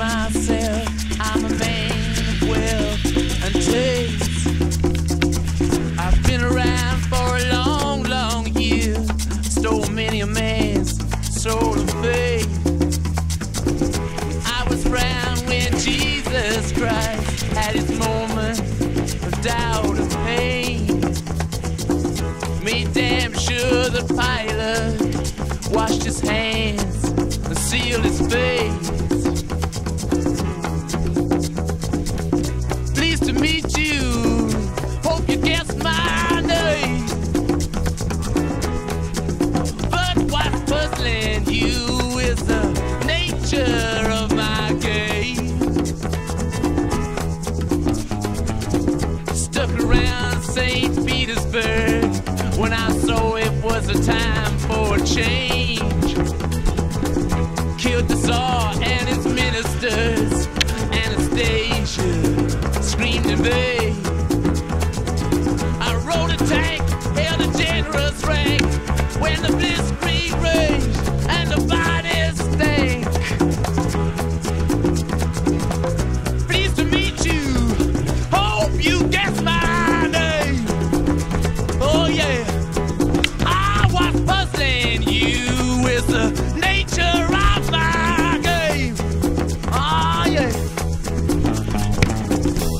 myself, I'm a man of wealth and taste. I've been around for a long, long year. Stole many a man's soul of faith. I was around when Jesus Christ had his moment of doubt and pain. Made damn sure the Pilate washed his hands sealed his face. The nature of my game. Oh yeah.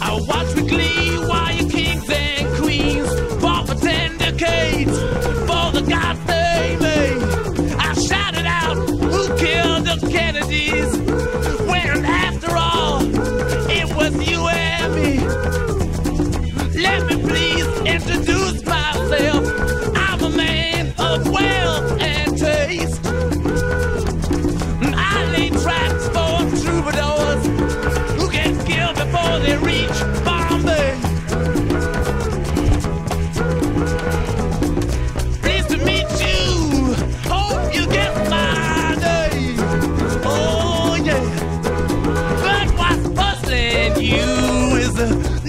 I watch with glee while your kings and queens fought for ten decades for the gods another